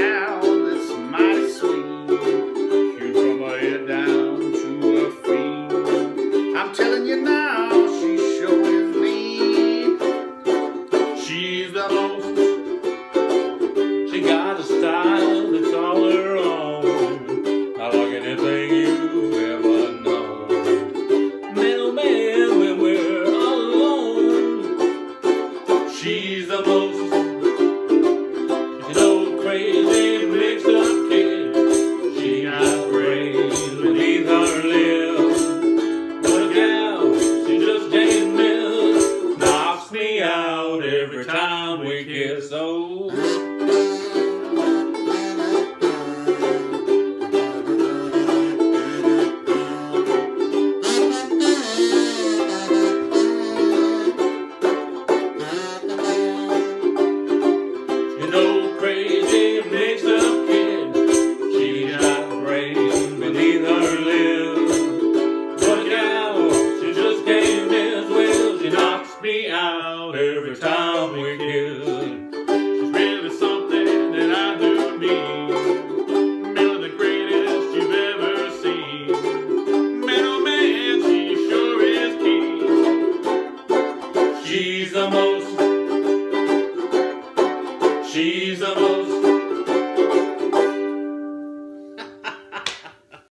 that's mighty sweet. From her head down to her feet. I'm telling you now, she me. She's the most. She got a style that's all her own. I like anything you ever known. When we're alone. She's the most crazy kid. She got braids beneath her lips. Gal, she just. Knocks me out every time we kiss. Oh. You know crazy mixed up kid. She got brains beneath her lips. She just came as well. She knocks me out every time we kiss. She's really something that I do mean. The greatest you've ever seen. Man, oh she sure is She's the most She's the most